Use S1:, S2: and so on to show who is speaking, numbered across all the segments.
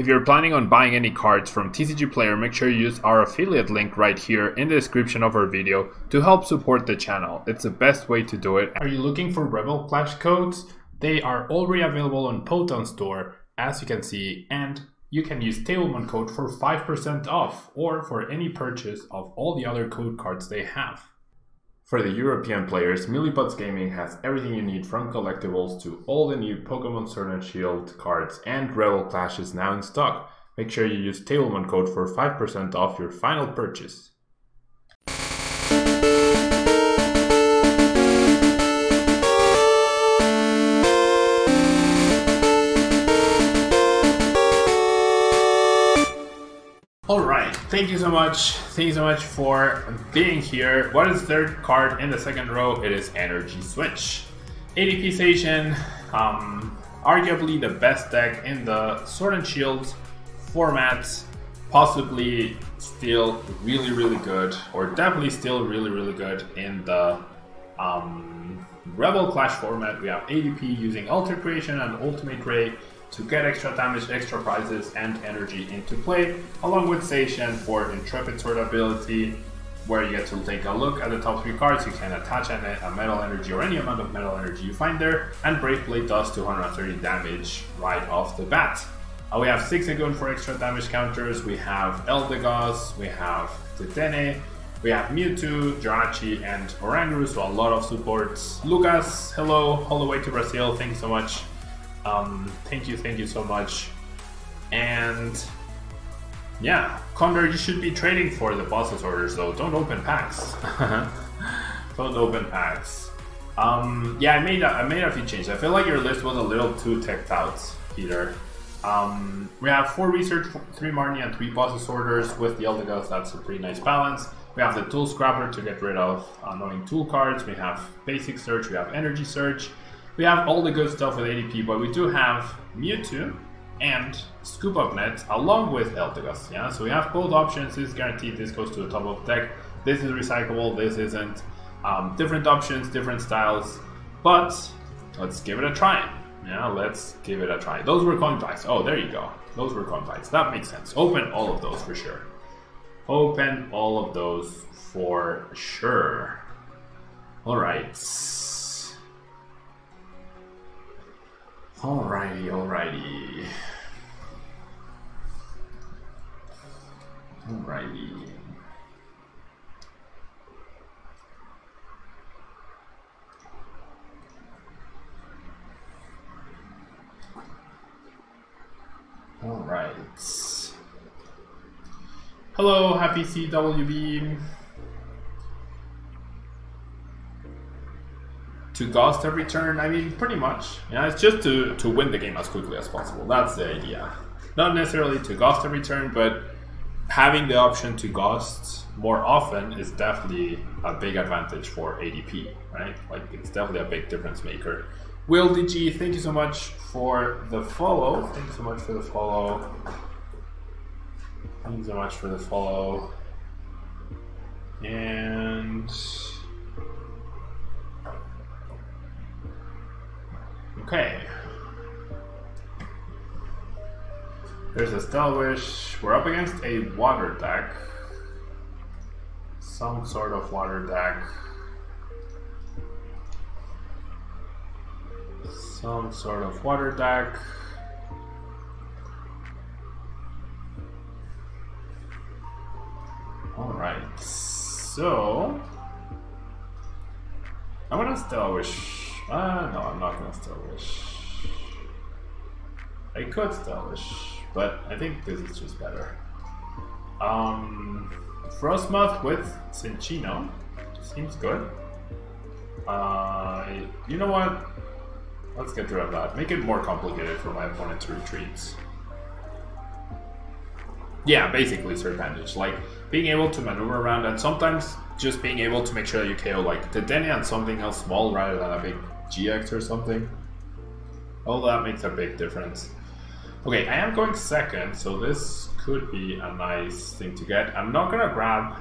S1: If you're planning on buying any cards from TCG Player, make sure you use our affiliate link right here in the description of our video to help support the channel. It's the best way to do it.
S2: Are you looking for Rebel Clash codes? They are already available on Potown Store, as you can see, and you can use Tablemon code for 5% off or for any purchase of all the other code cards they have.
S3: For the European players, Millybods Gaming has everything you need from collectibles to all the new Pokemon Sword and Shield cards and Rebel Clashes now in stock. Make sure you use Tablemon code for 5% off your final purchase.
S2: Thank you so much. Thank you so much for being here. What is third card in the second row? It is Energy Switch. ADP Zacian, um, arguably the best deck in the Sword and Shield format. Possibly still really, really good, or definitely still really, really good in the um, Rebel Clash format. We have ADP using Alter Creation and Ultimate Ray to get extra damage, extra prizes, and energy into play, along with Zacian for Intrepid Sword ability, where you get to take a look at the top three cards. You can attach a, metal energy or any amount of metal energy you find there, and Brave Blade does 230 damage right off the bat. Uh, we have Zigzagoon for extra damage counters, we have Eldegoss, we have Dedenne, we have Mewtwo, Jirachi, and Oranguru, so a lot of supports. Lucas, hello, all the way to Brazil, thanks so much. Um, thank you, thank you so much. And yeah, Condor, you should be trading for the boss's orders though. Don't open packs. Don't open packs. Um, yeah, I made a, I made a few changes. I feel like your list was a little too teched out, Peter. Um, we have four research, three Marnie, and three boss's orders with the Eldegoss. That's a pretty nice balance. We have the tool scrapper to get rid of annoying tool cards. We have basic search. We have energy search. We have all the good stuff with ADP, but we do have Mewtwo and Scoop Up Net along with Eldegoss. Yeah, so we have both options. This is guaranteed. This goes to the top of the deck. This is recyclable. This isn't. Um, different options, different styles, but let's give it a try. Yeah, let's give it a try. Those were coin dice. Oh, there you go. Those were coin dice. That makes sense. Open all of those for sure. Open all of those for sure. All right. Alrighty, alrighty. Alrighty. Alright. Hello, happy CWB. To ghost every turn? I mean, pretty much. Yeah, it's just to, to win the game as quickly as possible. That's the idea. Not necessarily to ghost every turn, but having the option to ghost more often is definitely a big advantage for ADP, right? Like, it's definitely a big difference maker. Will DG, thank you so much for the follow. Thank you so much for the follow. Thank you so much for the follow. And Okay. There's a Stellar Wish. We're up against a water deck. Some sort of water deck. Some sort of water deck. Alright, so I'm gonna Stellar Wish uh, no, I'm not gonna Stellar Wish. I could Stellar Wish, but I think this is just better. Um, Frosmoth with Cinccino seems good. Uh, you know what? Let's get rid of that. Make it more complicated for my opponent to retreat. Yeah, basically Serpentage. Like, being able to maneuver around and sometimes just being able to make sure that you KO like the Denny and something else small rather than a big GX or something. Oh, that makes a big difference. Okay, I am going second, so this could be a nice thing to get. I'm not gonna grab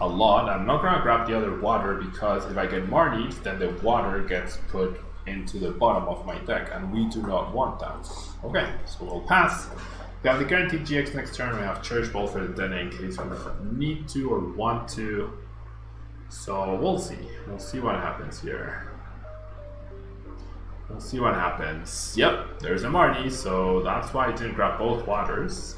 S2: a lot. I'm not gonna grab the other water because if I get Marnied, then the water gets put into the bottom of my deck, and we do not want that. Okay, so we'll pass. We have the guaranteed GX next turn. We have Cherish Ball for the Dene in case we need to or want to. So we'll see. We'll see what happens here. We'll see what happens. Yep, there's a Marnie, so that's why I didn't grab both waters.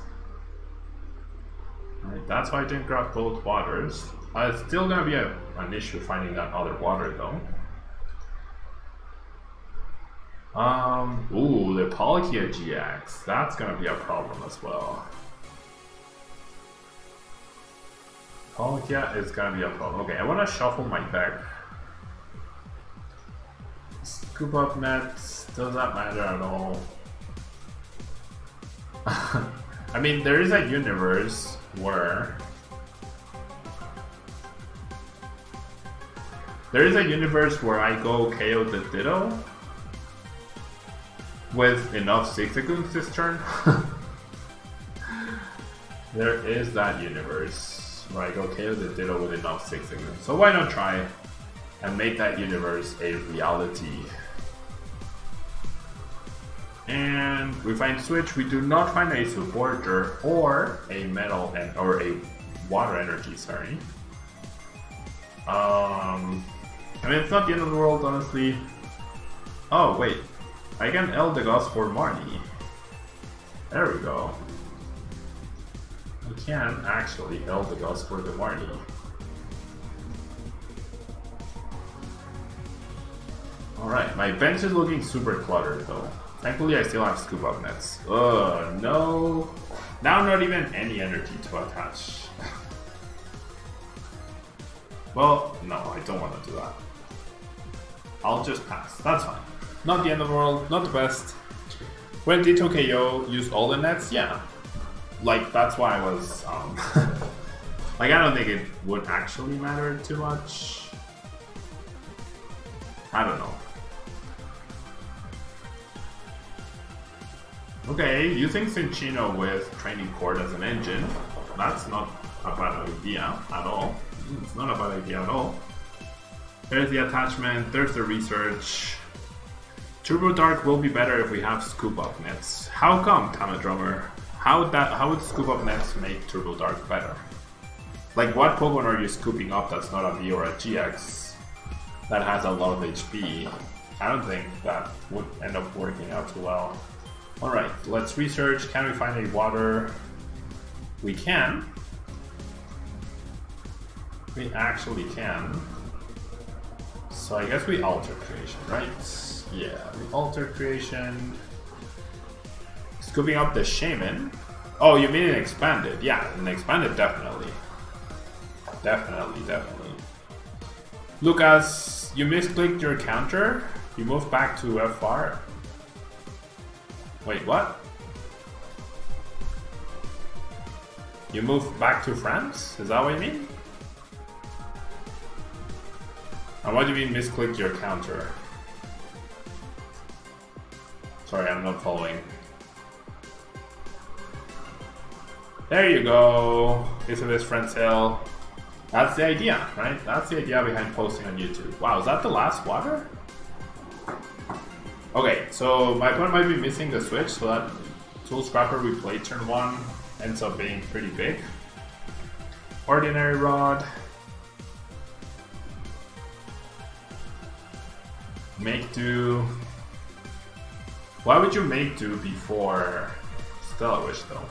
S2: Right, that's why I didn't grab both waters. Uh, it's still gonna be a, an issue finding that other water though. Um, ooh, the Palkia GX. That's gonna be a problem as well. Palkia is gonna be a problem. Okay, I wanna shuffle my deck. Scoop up nets, does not matter at all? I mean, there is a universe where there is a universe where I go KO the Ditto with enough Zigzagoons this turn. there is that universe where I go KO the Ditto with enough Zigzagoons. So why not try and make that universe a reality? And we find switch, we do not find a supporter or a metal and or a water energy, sorry. Um I mean it's not the end of the world honestly. Oh wait, I can Eldegoss for Marnie. There we go. I can actually Eldegoss for the Marnie. Alright, my bench is looking super cluttered though. Thankfully I still have scoop up nets. Ugh, no. Now not even any energy to attach. well, no, I don't want to do that. I'll just pass. That's fine. Not the end of the world, not the best. When Ditto KO used all the nets, yeah. Like, that's why I was, um... like, I don't think it would actually matter too much. I don't know. Okay, using Cinccino with Training Court as an engine, that's not a bad idea at all. It's not a bad idea at all. There's the attachment, there's the research. Turbo Dark will be better if we have scoop up nets. How come, Tama Drummer? How would that how would scoop up nets make Turbo Dark better? Like what Pokemon are you scooping up that's not a V or a GX that has a lot of HP? I don't think that would end up working out too well. Alright, let's research. Can we find a water? We can. We actually can. So I guess we alter creation, right? Yeah, we alter creation. Scooping up the shaman. Oh, you mean an expanded? Yeah, an expanded definitely. Definitely, definitely. Lucas, you misclicked your counter. You moved back to FR. Wait, what? You moved back to France? Is that what you mean? And what do you mean misclicked your counter? Sorry, I'm not following. There you go. Best friend sale. That's the idea, right? That's the idea behind posting on YouTube. Wow, is that the last water? Okay, so my opponent might be missing the switch, so that Tool Scrapper we played turn 1 ends up being pretty big. Ordinary Rod. Make do. Why would you make do before Stellar Wish though?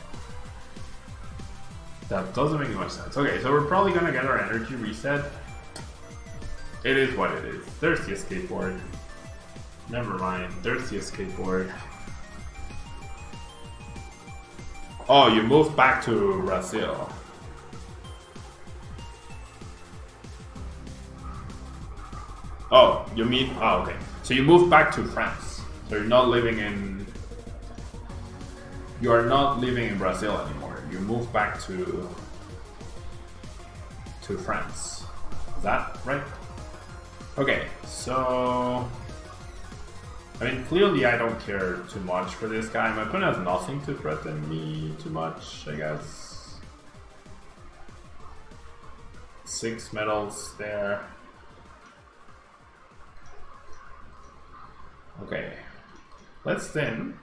S2: That doesn't make much sense. Okay, so we're probably gonna get our energy reset. It is what it is. There's the escape board. Never mind. There's the escape board. Oh, you moved back to Brazil. Oh, you mean... Oh, okay. So you moved back to France. So you're not living in... You are not living in Brazil anymore. You moved back to... To France. Is that right? Okay, so... I mean, clearly I don't care too much for this guy. My opponent has nothing to threaten me too much, I guess. Six medals there. Okay. Let's then...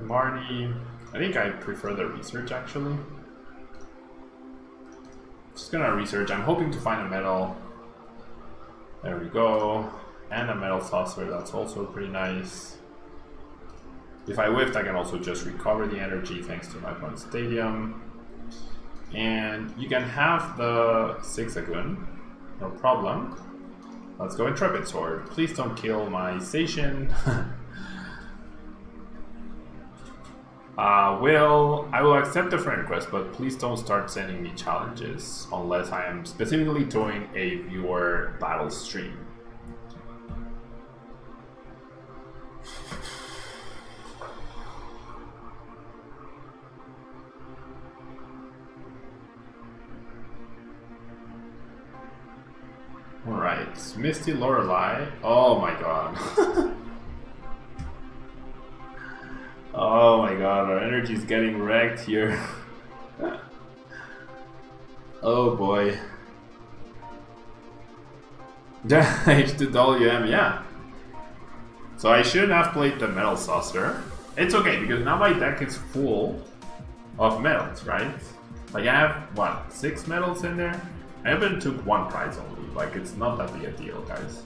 S2: Marnie... I think I prefer the research, actually. Just gonna research. I'm hoping to find a metal. There we go. And a metal saucer, that's also pretty nice. If I whiffed, I can also just recover the energy thanks to my point stadium. And you can have the Zigzagoon, no problem. Let's go Intrepid Sword. Please don't kill my Zacian. uh, will I will accept the friend request, but please don't start sending me challenges unless I am specifically doing a viewer battle stream. Alright, Misty Lorelei. Oh my god. god, our energy is getting wrecked here. oh boy. H2WM, yeah. So I shouldn't have played the Metal Saucer. It's okay, because now my deck is full of metals, right? Like I have, what, six metals in there? I even took one prize only. Like, it's not that big a deal, guys.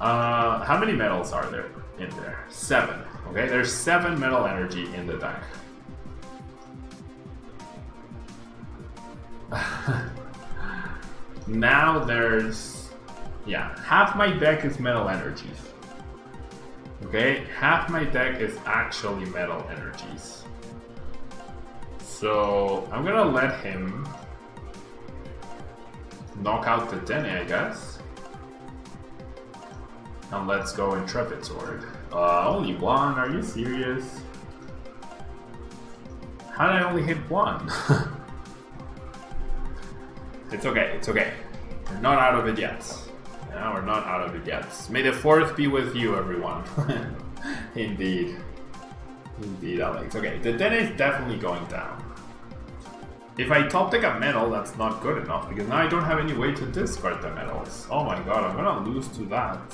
S2: Uh, how many metals are there in there? Seven. Okay, there's seven metal energy in the deck. now there's... Yeah, half my deck is metal energies. Okay, half my deck is actually metal energies. So, I'm gonna let him knock out the Dene, I guess. And let's go Intrepid Sword. Uh, only one? Are you serious? How did I only hit one? it's okay, it's okay. We're not out of it yet. Yeah, we're not out of it yet. May the fourth be with you, everyone. Indeed. Indeed, Alex. Okay, the Dene is definitely going down. If I top deck a metal, that's not good enough, because now I don't have any way to discard the metals. Oh my god, I'm gonna lose to that.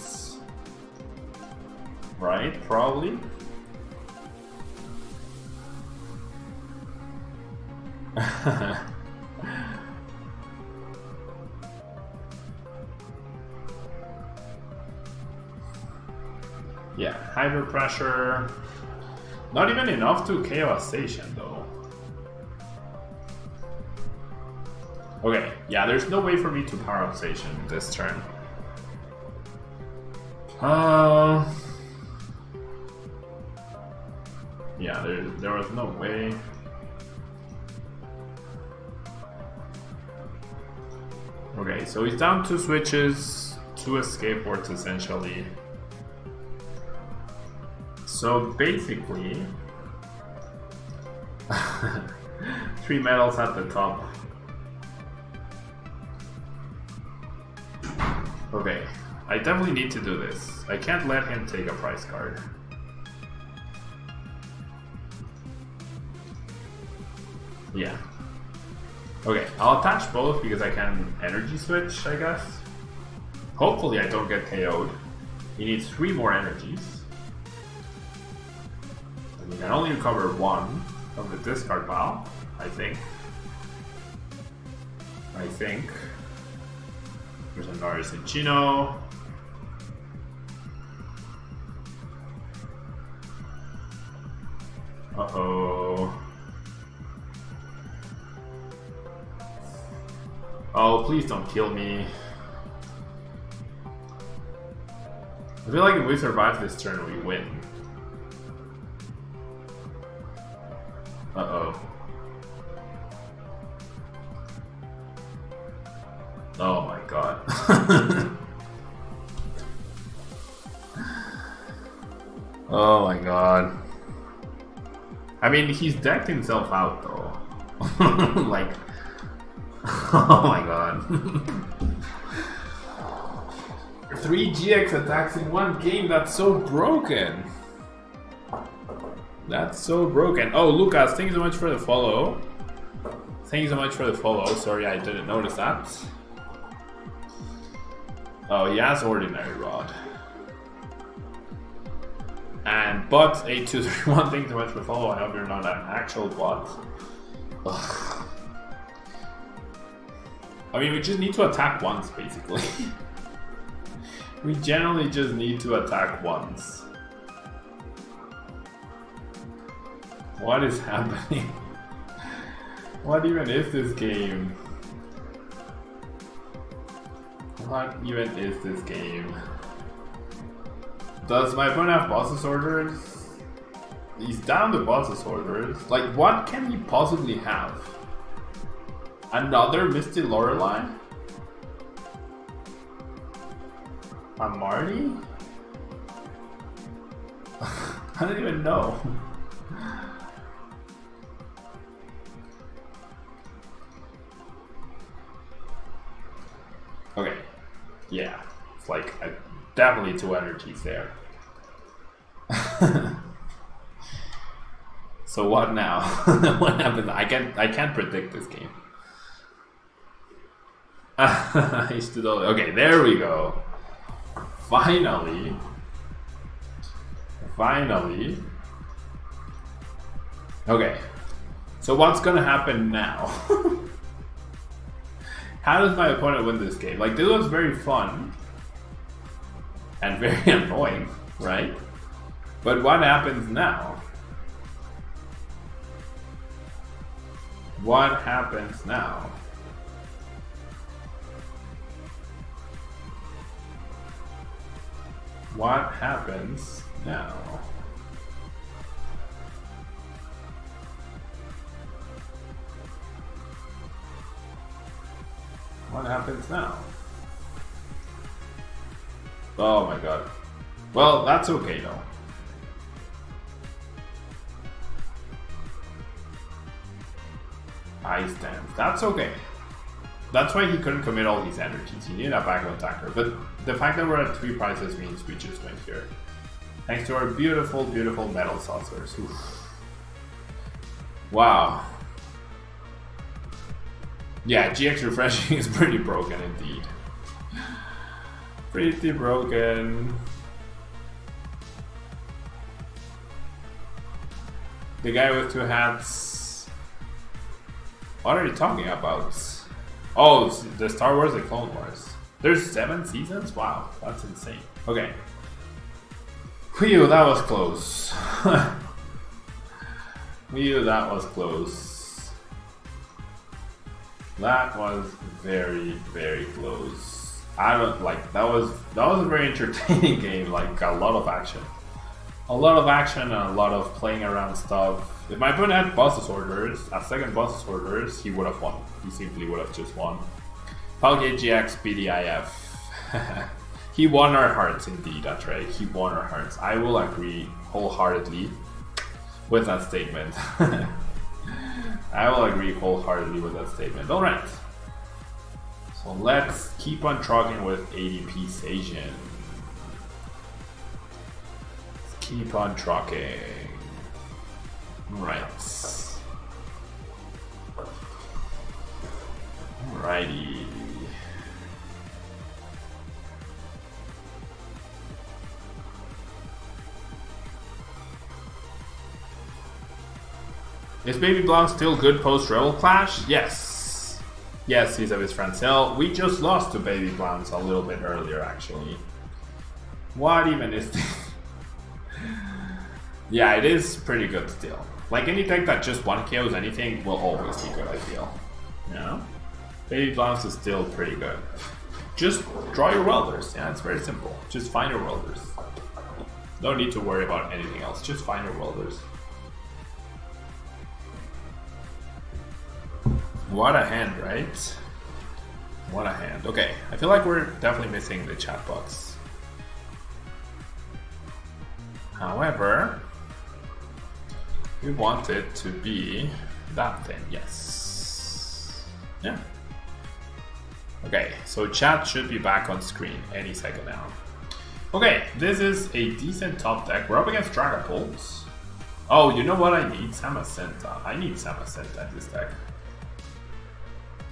S2: Right? Probably? yeah, hydro pressure. Not even enough to KO a Zacian though. Okay, yeah, there's no way for me to power up Zacian this turn. Uh, yeah, there, there was no way. Okay, so he's down two switches, two escape boards essentially. So basically, three medals at the top. Okay, I definitely need to do this. I can't let him take a prize card. Yeah. Okay, I'll attach both because I can energy switch, I guess. Hopefully I don't get KO'd. He needs three more energies. And we can only recover one from the discard pile, I think. I think. There's another Cinccino. Uh-oh. Oh, please don't kill me. I feel like if we survive this turn, we win. Uh-oh. Oh my god. oh my god. I mean, he's decked himself out though. like, oh my god. Three GX attacks in one game, that's so broken. That's so broken. Oh, Lucas, thank you so much for the follow. Thank you so much for the follow. Sorry, I didn't notice that. Oh, he has Ordinary Rod. And And bot 8231, thanks so much for follow. I hope you're not an actual bot. Ugh. I mean, we just need to attack once, basically. we generally just need to attack once. What is happening? What even is this game? What even is this game? Does my opponent have bosses orders? He's down the bosses orders. Like, what can he possibly have? Another Misty Lorelei? A Marnie? I don't even know. okay. Yeah. It's like a, definitely two energies there. so what now? what happens? I can't I can't predict this game. okay, there we go. Finally. Finally. Okay. So what's gonna happen now? How does my opponent win this game? Like, this was very fun. And very annoying, right? But what happens now? What happens now? What happens now? What happens now? Oh my god. Well, that's okay though. Ice dance. That's okay. That's why he couldn't commit all these energies. He needed a backup attacker. But the fact that we're at three prizes means we just went here. Thanks to our beautiful, beautiful metal saucers. Oof. Wow. Yeah, GX refreshing is pretty broken indeed. Pretty broken. The guy with two hats. What are you talking about? Oh, the Star Wars, the Clone Wars. There's seven seasons? Wow, that's insane. Okay. Phew, that was close. Phew, that was close. That was very, very close. I don't like that was that was a very entertaining game, like a lot of action. A lot of action and a lot of playing around stuff. If my opponent had bosses orders, a second bosses orders, he would have won. He simply would have just won. Falgate GX BDIF. he won our hearts indeed, that's right. He won our hearts. I will agree wholeheartedly with that statement. I will agree wholeheartedly with that statement. Alright. So let's keep on trucking with ADP Zacian. Keep on trucking. Right. Alrighty. Is Baby Blonde still good post Rebel Clash? Yes. Yes, he's of his friend Cell. We just lost to Baby Blonde a little bit earlier, actually. What even is this? Yeah, it is pretty good still. Like any deck that just one kills anything will always be good, I feel. Yeah. Baby Blonde is still pretty good. Just draw your welders. Yeah, it's very simple. Just find your welders. No need to worry about anything else. Just find your welders. What a hand, right? What a hand. Okay, I feel like we're definitely missing the chat box. However, we want it to be that thing, yes. Yeah. Okay, so chat should be back on screen any second now. Okay, this is a decent top deck. We're up against Dragapult. Oh, you know what I need? Zamazenta. I need Zamazenta in this deck.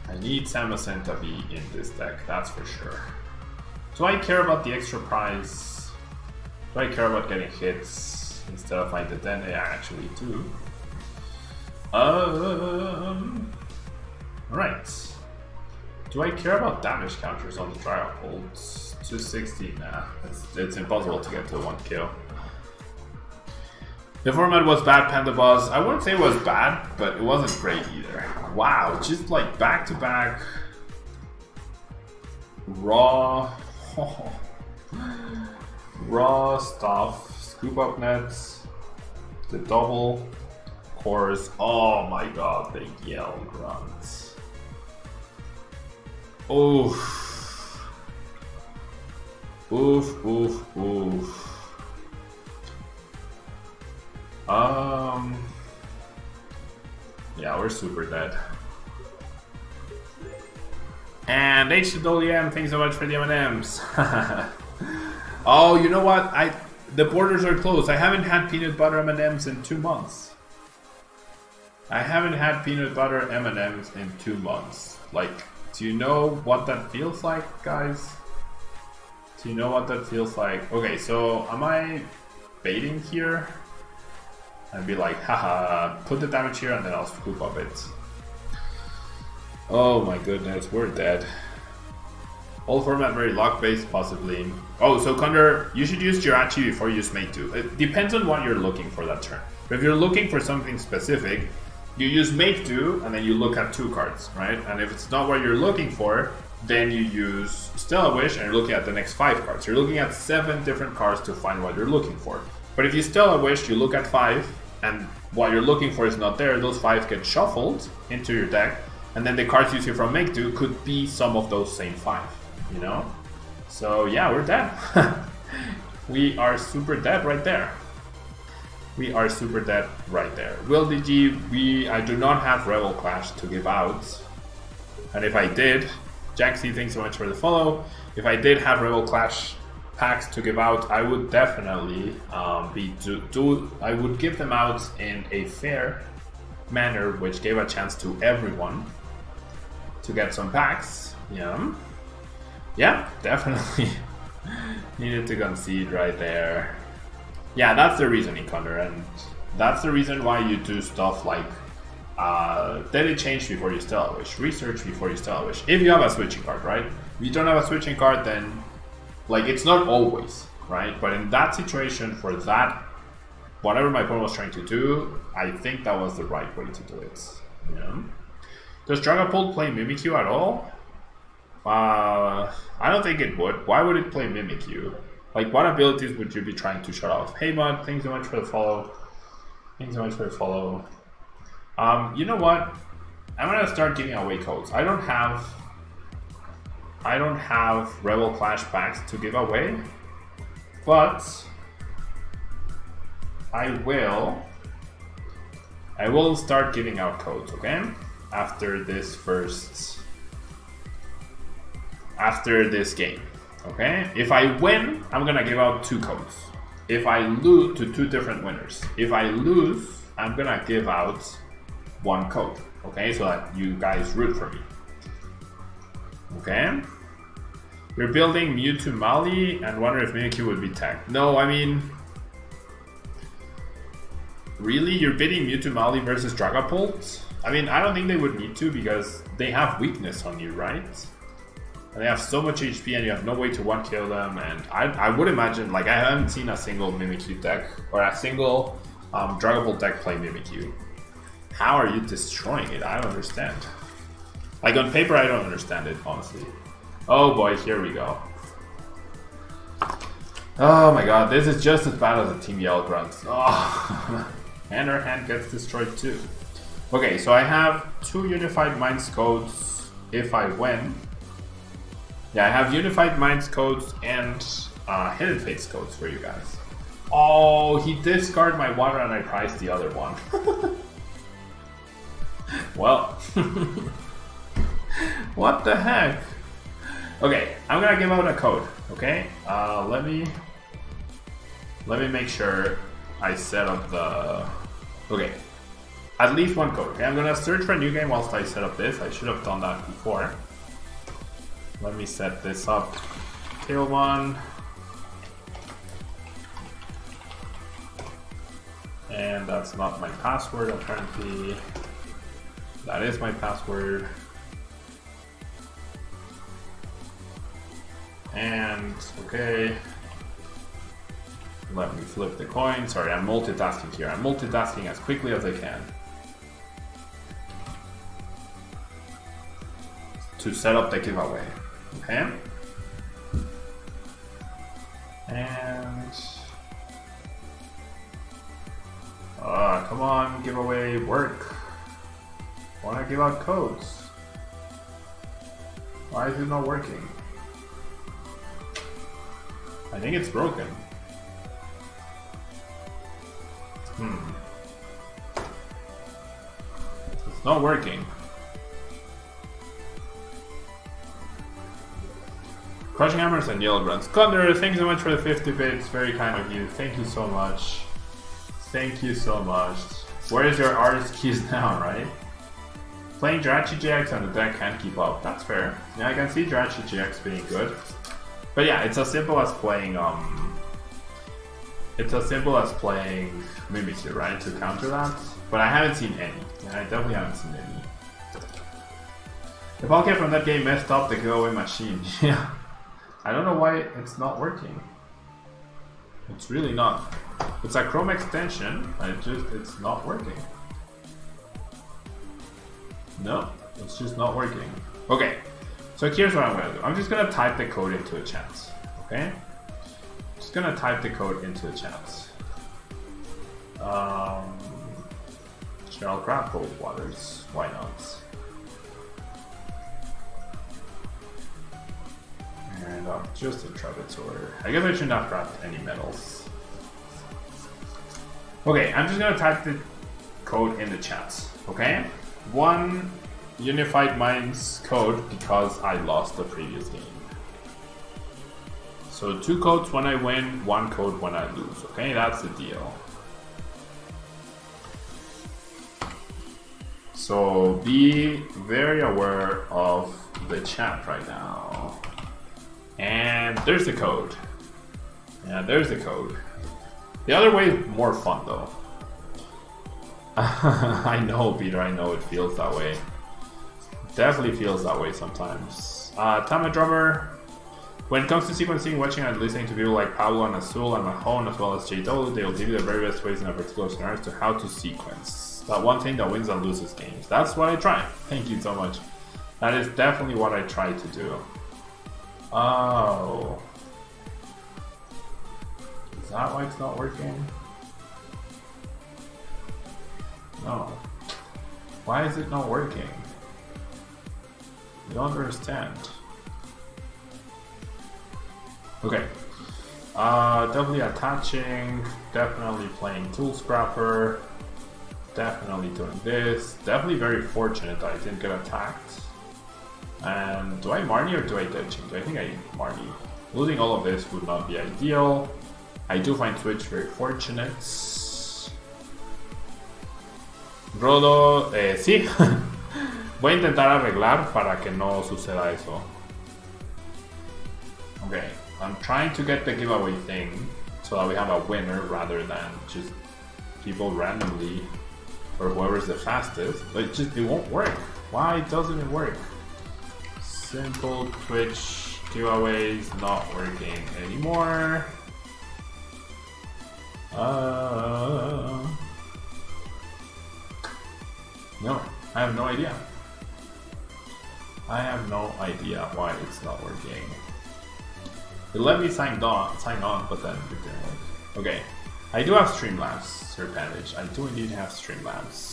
S2: I need Zamazenta V in this deck, that's for sure. Do I care about the extra prize? Do I care about getting hits? Instead of like the 10 yeah, actually two. Um, right. Do I care about damage counters on the trial Dragapult? 260, nah, it's, it's impossible to get to one kill. The format was bad, Panda Boss. I wouldn't say it was bad, but it wasn't great either. Wow, just like back to back raw raw stuff, up nets, the double chorus. Oh my god, the yell grunts. Oof. Oof, oof, oof. Um. Yeah, we're super dead. And H2WM, thanks so much for the M&Ms. oh, you know what? I the borders are closed. I haven't had peanut butter M&Ms in two months. I haven't had peanut butter M&Ms in two months. Like, do you know what that feels like, guys? Do you know what that feels like? Okay, so am I baiting here? and be like, haha, put the damage here and then I'll scoop up it. Oh my goodness, we're dead. All format very luck based, possibly. Oh, so Condor, you should use Jirachi before you use Make Do. It depends on what you're looking for that turn. But if you're looking for something specific, you use Make Do and then you look at two cards, right? And if it's not what you're looking for, then you use Stellar Wish and you're looking at the next five cards. You're looking at seven different cards to find what you're looking for. But if you Stellar Wish, you look at five, and what you're looking for is not there, those five get shuffled into your deck, and then the cards you see from Make Do could be some of those same five, you know? So yeah, we're dead. we are super dead right there. We are super dead right there. Will DG, we I do not have Rebel Clash to give out. And if I did, Jaxie, thanks so much for the follow. If I did have Rebel Clash packs to give out, I would definitely um, be do, do I would give them out in a fair manner, which gave a chance to everyone to get some packs. Yeah, yeah, definitely needed to concede right there. Yeah, that's the reasoning, Connor, and that's the reason why you do stuff like uh, Dedechange before you Stellar Wish, research before you Stellar Wish. If you have a switching card, right? If you don't have a switching card, then like it's not always, right? But in that situation, for that, whatever my opponent was trying to do, I think that was the right way to do it. Yeah. Does Dragapult play Mimikyu at all? Uh, I don't think it would. Why would it play Mimikyu? Like, what abilities would you be trying to shut off? Hey, bud, thanks so much for the follow. Thanks so much for the follow. Um, you know what? I'm gonna start giving away codes. I don't have I don't have Rebel Clash packs to give away, but I will. I will start giving out codes, okay? After this first, after this game, okay? If I win, I'm gonna give out two codes. If I lose to two different winners, if I lose, I'm gonna give out one code, okay? So that you guys root for me. Okay? We're building Mewtwo Mali and wonder if Mimikyu would be tagged. No, I mean... Really? You're bidding Mewtwo Mali versus Dragapult? I mean, I don't think they would need to because they have weakness on you, right? And they have so much HP and you have no way to one-kill them and I, I would imagine, like I haven't seen a single Mimikyu deck or a single um, Dragapult deck play Mimikyu. How are you destroying it? I don't understand. Like on paper, I don't understand it, honestly. Oh boy, here we go. Oh my god, this is just as bad as a Team Yell Grunts. Oh. and our hand gets destroyed too. Okay, so I have two Unified Minds codes if I win. Yeah, I have Unified Minds codes and uh, Hidden Fates codes for you guys. Oh, he discarded my water and I prized the other one. well, what the heck? Okay, I'm gonna give out a code. Okay, uh, let me let me make sure I set up the. Okay, at least one code. Okay, I'm gonna search for a new game whilst I set up this. I should have done that before. Let me set this up. Tail one. And that's not my password apparently. That is my password. And okay. Let me flip the coin. Sorry, I'm multitasking here. I'm multitasking as quickly as I can. To set up the giveaway. Okay? And uh, come on, giveaway work. Wanna give out codes? Why is it not working? I think it's broken. Hmm. It's not working. Crushing Hammers and Yell Grunts. thank you so much for the 50 bits. Very kind of you. Thank you so much. Thank you so much. Where is your artist keys now, right? Playing Jirachi GX on the deck can't keep up. That's fair. Yeah, I can see Jirachi GX being good. But yeah, it's as simple as playing, um... It's as simple as playing Mimikyu, right? To counter that. But I haven't seen any. Yeah, I definitely haven't seen any. The Palkia from that game messed up the giveaway machine. yeah. I don't know why it's not working. It's really not. It's a Chrome extension, I just it's not working. No, it's just not working. Okay, so here's what I'm gonna do. I'm just gonna type the code into a chat. Okay? Just gonna type the code into a chat. Um, Cheryl Cold Waters. Why not? And uh, just a Trevator. I guess I should not craft any medals. Okay, I'm just gonna type the code in the chat. Okay? One Unified Minds code because I lost the previous game. So two codes when I win, one code when I lose. Okay, that's the deal. So be very aware of the chat right now. And there's the code. Yeah, there's the code. The other way is more fun though. I know, Peter, I know it feels that way. Definitely feels that way sometimes. Uh, Tama Drummer, when it comes to sequencing, watching and listening to people like Pablo and Azul and Mahone as well as JW, they'll give you the very best ways in a particular scenario to how to sequence. That one thing that wins and loses games. That's what I try. Thank you so much. That is definitely what I try to do. Oh. Is that why it's not working? No. Why is it not working? I don't understand. Okay. Uh, definitely attaching, definitely playing Tool Scrapper, definitely doing this. Definitely very fortunate that I didn't get attacked. And do I Marnie or do I Ditching? Do I think I Marnie? Losing all of this would not be ideal. I do find Twitch very fortunate. Rodo, eh, sí. Voy a intentar arreglar para que no suceda eso. Okay, I'm trying to get the giveaway thing so that we have a winner rather than just people randomly or whoever's the fastest. But it just it won't work. Why doesn't it work? Simple Twitch giveaways not working anymore. Uh, no, I have no idea. I have no idea why it's not working. It let me sign on, sign on, but then it didn't work. Okay, I do have Streamlabs, Sir Serpentage. I do indeed have Streamlabs.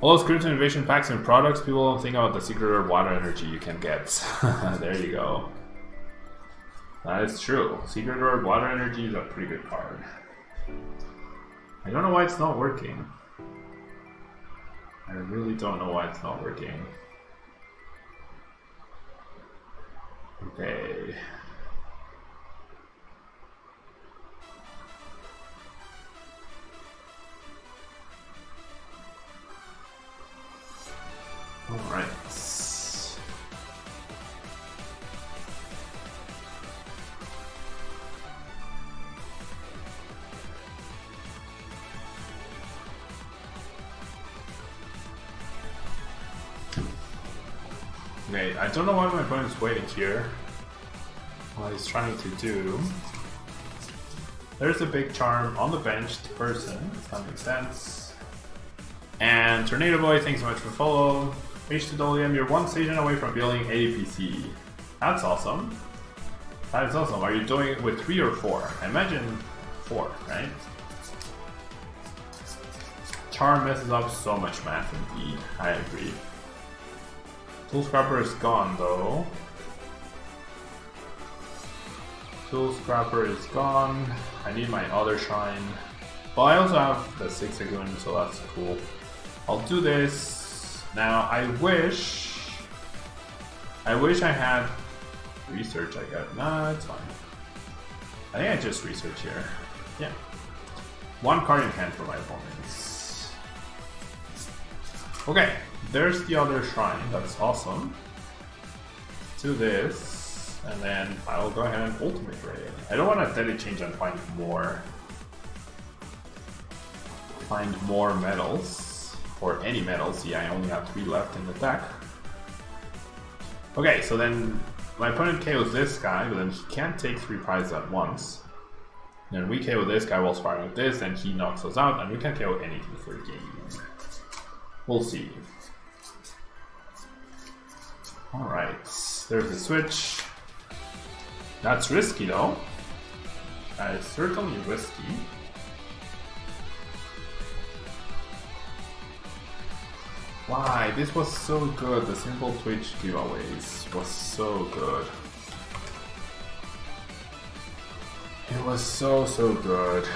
S2: All those crypto innovation packs and products, people don't think about the secret water energy you can get. there you go. That is true. Secret Water Energy is a pretty good card. I don't know why it's not working. I really don't know why it's not working. Okay. Alright. Nate, I don't know why my opponent's waiting here. What he's trying to do. There's a big charm on the bench to person, if that makes sense. And Tornado Boy, thanks so much for follow. H2 WM, you're one station away from building ADPC. That's awesome. That is awesome. Are you doing it with three or four? I imagine four, right? Charm messes up so much math indeed. I agree. Tool Scrapper is gone though. Tool Scrapper is gone. I need my other shrine. Well, I also have the Zigzagoon, so that's cool. I'll do this. Now, I wish... I wish I had research, I guess. Nah, it's fine. I think I just research here. Yeah. One card in hand for my opponents. Okay, there's the other shrine. That's awesome. Do this, and then I will go ahead and ultimate ray. I don't want to Dedechange and find more. Find more metals. Or any metals. Yeah, I only have three left in the deck. Okay, so then my opponent KOs this guy, but then he can't take three prizes at once. Then we KO this guy while sparring with this, and he knocks us out, and we can KO anything for a game. We'll see. Alright, there's the switch. That's risky though. That is certainly risky. Why? This was so good. The simple Twitch giveaways was so good. It was so, so good.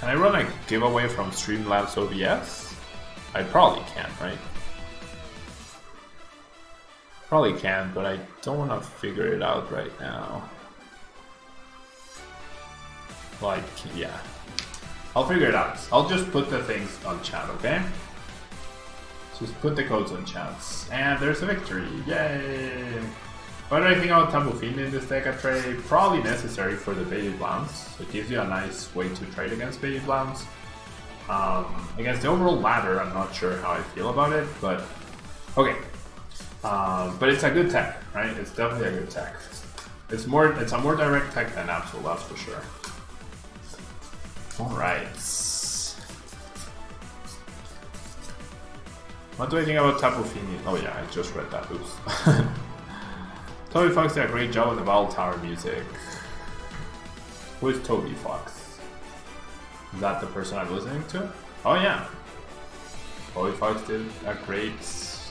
S2: Can I run a giveaway from Streamlabs OBS? I probably can, right? Probably can, but I don't want to figure it out right now. Like, yeah. I'll figure it out. I'll just put the things on chat, okay? Just put the codes on chats. And there's a victory. Yay! What do I think about Tapu Fini in this deck at trade? Probably necessary for the Baby Blounce. It gives you a nice way to trade against Baby Blounce. Um, against the overall ladder, I'm not sure how I feel about it, but okay. Um, but it's a good tech, right? It's definitely a good tech. It's more, it's a more direct tech than Absol, that's for sure. Alright. What do I think about Tapu Fini? Oh yeah, I just read that. Oops. Toby Fox did a great job with the Battle Tower music. Who is Toby Fox? Is that the person I'm listening to? Oh yeah. Toby Fox did a great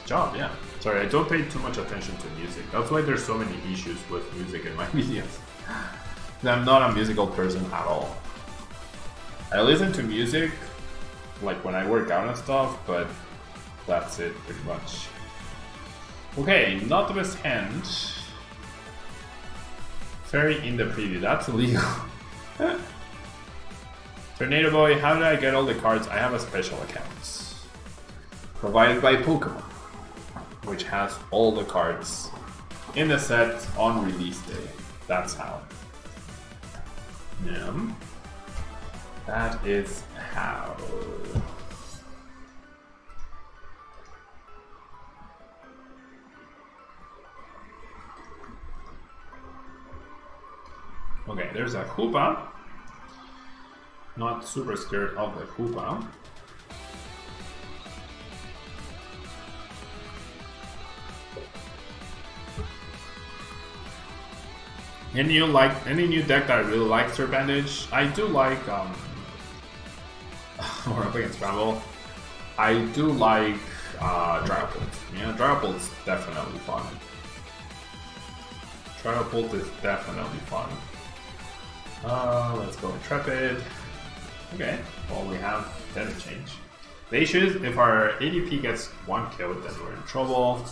S2: job, yeah. Sorry, I don't pay too much attention to music. That's why there's so many issues with music in my videos. I'm not a musical person at all. I listen to music like when I work out and stuff, but that's it pretty much. Okay, not the best hand. Fairy in the preview, that's illegal. Tornado Boy, how did I get all the cards? I have a special account. Provided by Pokemon, which has all the cards in the set on release day. That's how. Yeah. That is how. Okay, there's a Hoopa. Not super scared of the Hoopa. Any new like any new deck that I really like, Serpentage? I do like um or up against Scramble. I do like uh Dragapult. Yeah, Dragapult's definitely fun. Dragapult is definitely fun. Uh, let's go Intrepid. Okay, well we have Dedechange. The issue is if our ADP gets one kill, then we're in trouble.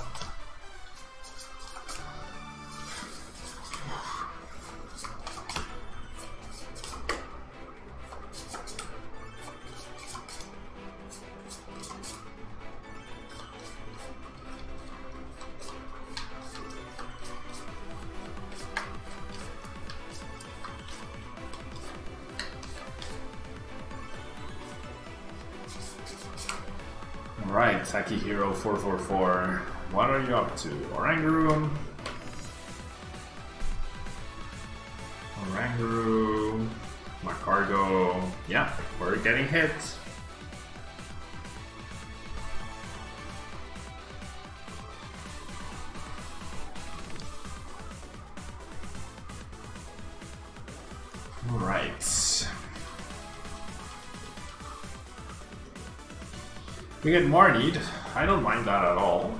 S2: We get Marnied. I don't mind that at all.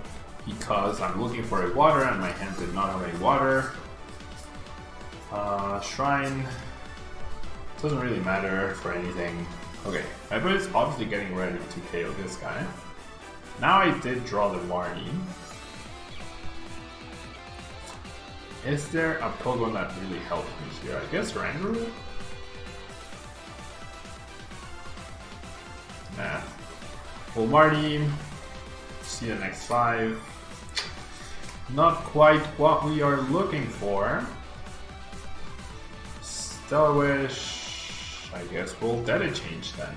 S2: Because I'm looking for a water and my hand did not have any water. Uh, shrine. Doesn't really matter for anything. Okay, everybody's obviously getting ready to KO this guy. Now I did draw the Marnie. Is there a Pokemon that really helped me here? I guess Rangaroo? Marty, see the next five. Not quite what we are looking for. Stellar Wish. I guess we'll Dedechange then.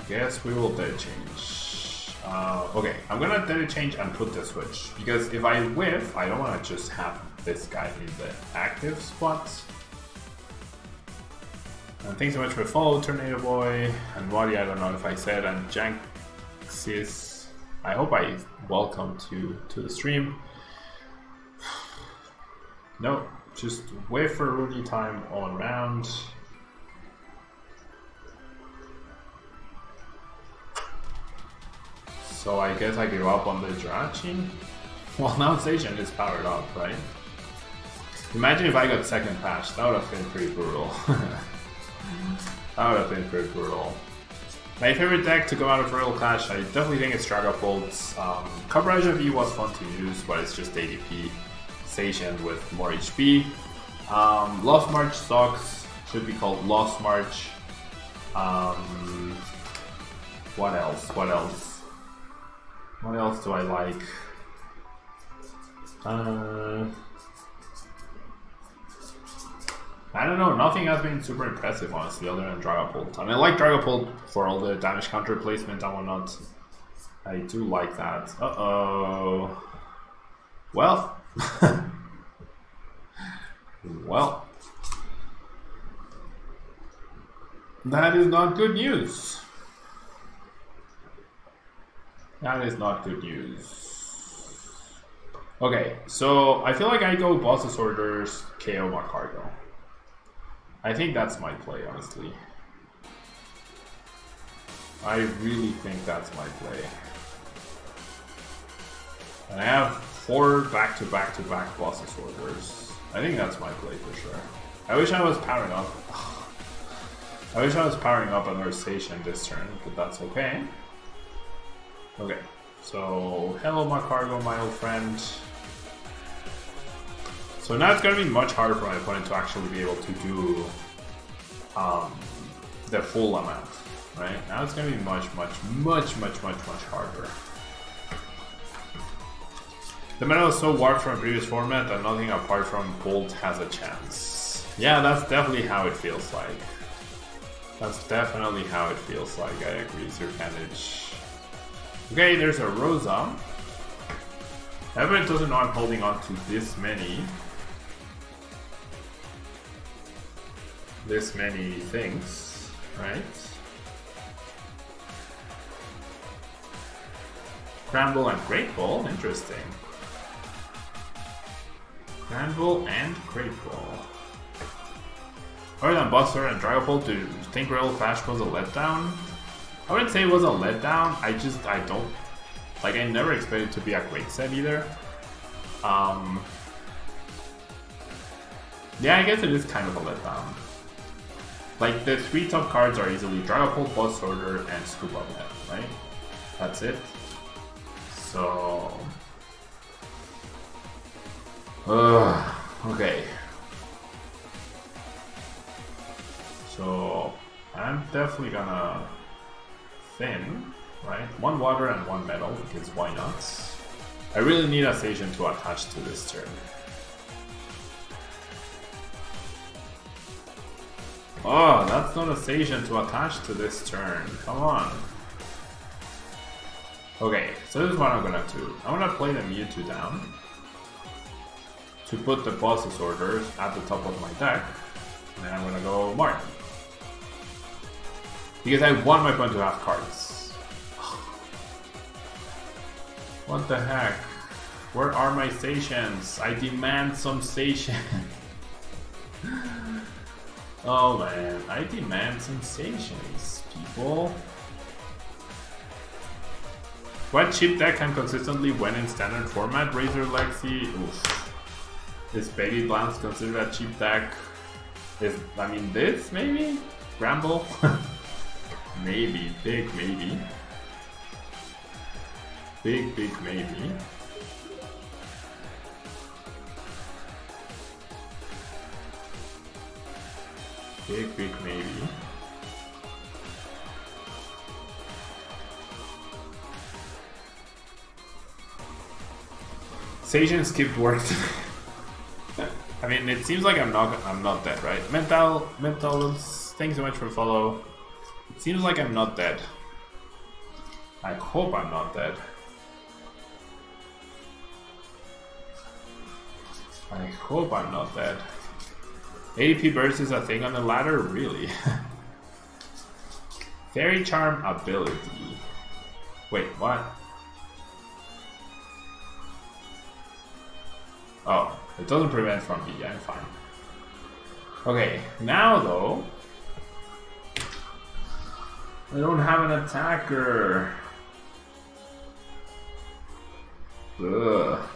S2: I guess we will Dedechange. Uh, okay, I'm gonna Dedechange and put the switch. Because if I whiff, I don't wanna just have this guy in the active spot. And thanks so much for follow, Tornado Boy, and Wadi, I don't know if I said, and Janxis. I hope I welcome to, to the stream. No, just wait for Rudy time all around. So I guess I give up on the Jirachi? Well, now Zacian is powered up, right? Imagine if I got second patch, that would have been pretty brutal. that would have been pretty brutal. My favorite deck to go out of Rebel Clash, I definitely think it's Dragapult. Um, Coverage of E was fun to use, but it's just ADP. Zacian with more HP. Um, Lost March sucks, should be called Lost March. Um, what else? What else? What else do I like? Uh, I don't know. Nothing has been super impressive, honestly, other than Dragapult. I mean, I like Dragapult for all the damage counter placement and whatnot. I do like that. Uh oh. Well. well. That is not good news. That is not good news. Okay, so I feel like I go Boss's Orders, KO Magcargo. I think that's my play, honestly. I really think that's my play. And I have four back-to-back-to-back -back -to -back Boss's Orders. I think that's my play for sure. I wish I was powering up. I wish I was powering up another Zacian this turn, but that's okay. Okay, so hello Magcargo, my old friend. So now it's going to be much harder for my opponent to actually be able to do um, the full amount, right? Now it's going to be much, much, much, much, much, much harder. The meta is so warped from previous format that nothing apart from Bolt has a chance. Yeah, that's definitely how it feels like. That's definitely how it feels like, I agree, Zerkanage. Okay, there's a Rosa. Everyone doesn't know I'm holding on to this many. This many things, right? Granbull and Great Ball, interesting. Granbull and Great Ball. Other than Buster and Dragapult, do you think Rebel Clash was a letdown? I wouldn't say it was a letdown, I just, I don't, like I never expected to be a great set either. Um, yeah, I guess it is kind of a letdown. Like, the three top cards are easily Dragapult, Boss Order, and Scoop Up Net, right? That's it. So... Uh, okay. So, I'm definitely gonna thin, right? One water and one metal, because why not? I really need a Zacian to attach to this turn. Oh, that's not a Zacian to attach to this turn. Come on. Okay, so this is what I'm gonna do. I'm gonna play the Mewtwo down to put the bosses orders at the top of my deck. And then I'm gonna go Marth. Because I want my opponent to have cards. What the heck? Where are my Zacians? I demand some Zacian. oh man, I demand sensations, people. What cheap deck can consistently win in standard format? Razor Lexi? Oof. Is Baby Blance considered a cheap deck? Is I mean this maybe? Granbull? maybe, big maybe. Big, big maybe. Big, quick maybe. Sajin skipped work. I mean, it seems like I'm not I'm not dead, right? Mental, mental. Thanks so much for follow. It seems like I'm not dead. I hope I'm not dead. I hope I'm not dead. ADP burst is a thing on the ladder? Really? Fairy Charm ability. Wait, what? Oh, it doesn't prevent from B, I'm fine. Okay, now though... I don't have an attacker. Ugh.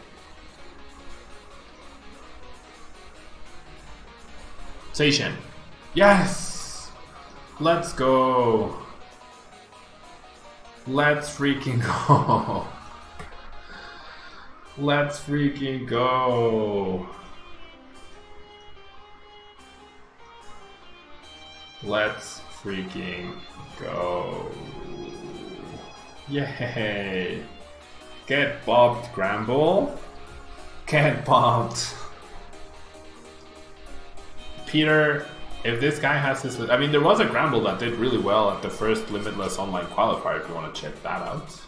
S2: Zacian. Yes! Let's go. Let's freaking go. Let's freaking go. Let's freaking go. Yay. Get bobbed, Granbull. Get bobbed. Peter, if this guy has his... I mean, there was a Granbull that did really well at the first Limitless Online Qualifier if you want to check that out.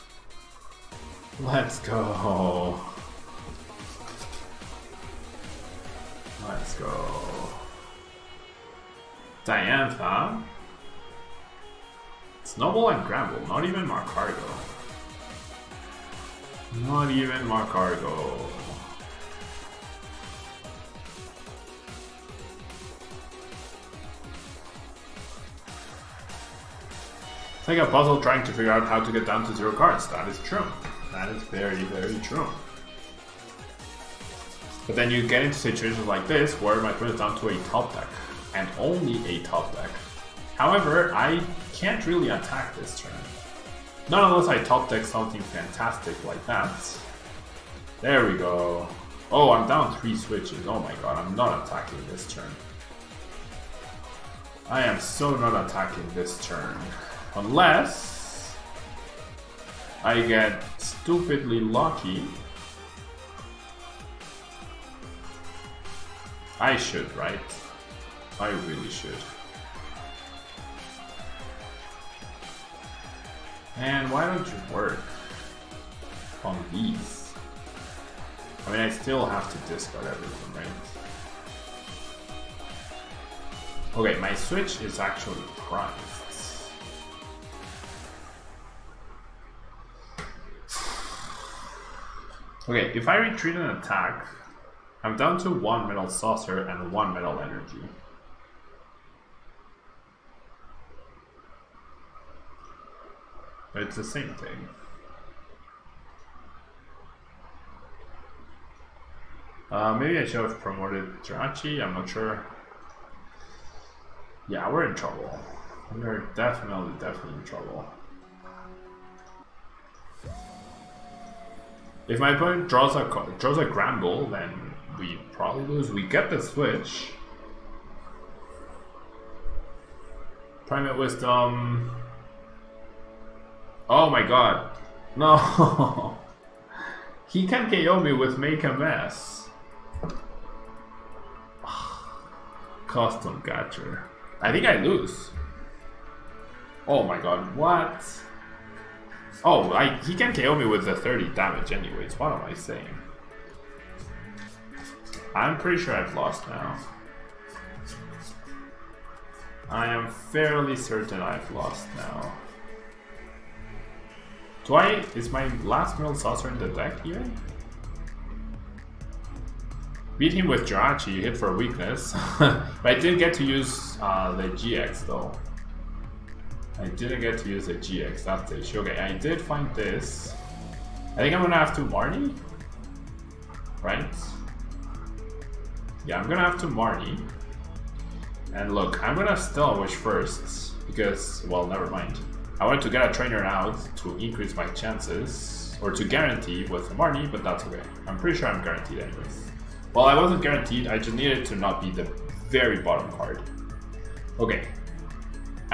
S2: Let's go. Let's go. Diantha. Snowball and Granbull, not even Magcargo. Not even Magcargo. It's like a puzzle trying to figure out how to get down to zero cards. That is true. That is very, very true. But then you get into situations like this where my opponent is down to a top deck. And only a top deck. However, I can't really attack this turn. Not unless I top deck something fantastic like that. There we go. Oh, I'm down three switches. Oh my god, I'm not attacking this turn. I am so not attacking this turn. Unless I get stupidly lucky. I should, right? I really should. And why don't you work on these? I mean, I still have to discard everything, right? Okay, my switch is actually priced. Okay, if I retreat an attack, I'm down to one metal saucer and one metal energy. But it's the same thing. Uh, maybe I should have promoted Jirachi, I'm not sure. Yeah, we're in trouble. We're definitely, definitely in trouble. If my opponent draws a draws a Granbull, then we probably lose. We get the switch. Primate Wisdom. Oh my god. No. he can KO me with Make a Mess. Custom Catcher. I think I lose. Oh my god, what? Oh, I, he can KO me with the 30 damage anyways. What am I saying? I'm pretty sure I've lost now. I am fairly certain I've lost now. Do I... Is my last metal saucer in the deck even? Beat him with Jirachi, you hit for a weakness. but I didn't get to use uh, the GX though. I didn't get to use the GX, that's the issue. Okay, I did find this. I think I'm gonna have to Marnie. Right? Yeah, I'm gonna have to Marnie. And look, I'm gonna still wish first. Because, well, never mind. I wanted to get a trainer out to increase my chances. Or to guarantee with Marnie, but that's okay. I'm pretty sure I'm guaranteed anyways. Well, I wasn't guaranteed, I just needed to not be the very bottom card. Okay,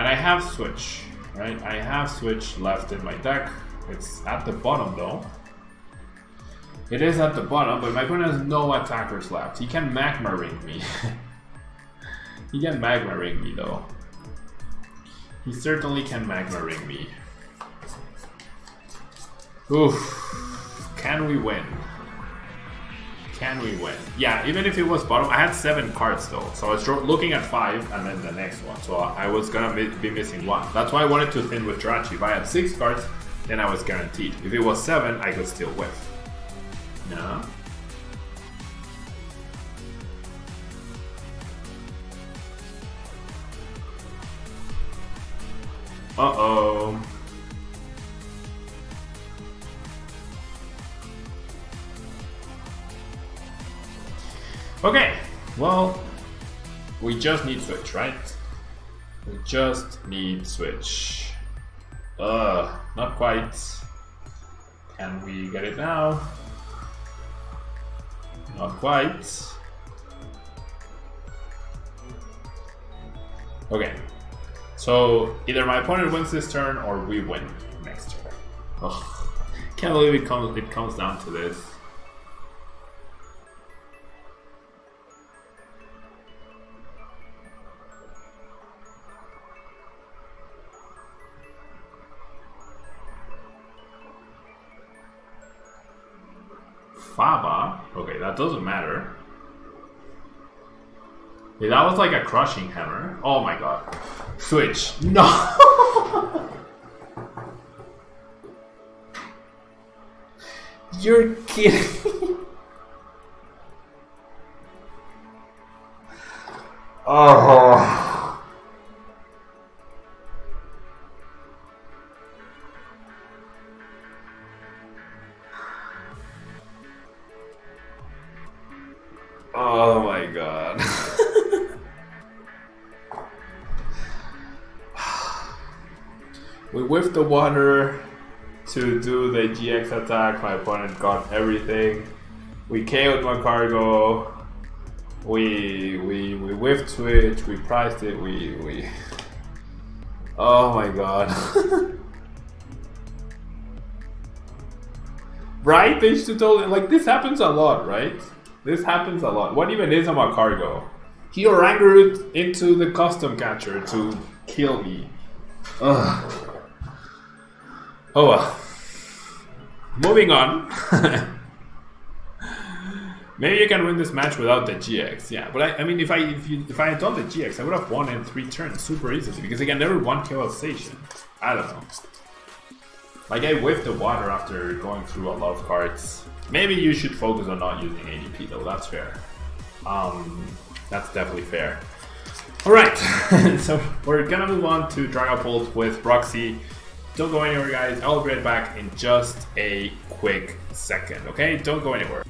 S2: and I have Switch, right? I have Switch left in my deck. It's at the bottom though. It is at the bottom, but my opponent has no attackers left. He can Magma Ring me. he can Magma Ring me though. He certainly can Magma Ring me. Oof. Can we win? Can we win? Yeah, even if it was bottom, I had seven cards though. So I was looking at five and then the next one. So I was gonna be missing one. That's why I wanted to thin with Jirachi. If I had six cards, then I was guaranteed. If it was seven, I could still win. No. Uh-oh. Okay, well, we just need switch, right? We just need switch. Uh, not quite. Can we get it now? Not quite. Okay, so either my opponent wins this turn or we win next turn. Ugh. Can't believe it comes it comes down to this. Doesn't matter. Yeah, that was like a crushing hammer. Oh my god. Switch. No! You're kidding. oh. Oh my god. we whiffed the water to do the GX attack. My opponent got everything. We KO'd cargo. We we we whiffed switch. We priced it. We we. Oh my god. right? They should totally like this happens a lot, right? This happens a lot. What even is a cargo? He Oranguru into the custom catcher to kill me. Ugh. Oh well. Moving on. Maybe you can win this match without the GX. Yeah, but I, I mean, if I if, you, if I had done the GX, I would have won in three turns super easily because I can never one kill Zacian. I don't know. Like I whiffed the water after going through a lot of cards. Maybe you should focus on not using ADP though, that's fair. Um, that's definitely fair. Alright, so we're gonna move on to Dragapult with Roxie. Don't go anywhere guys, I'll be right back in just a quick second, okay? Don't go anywhere.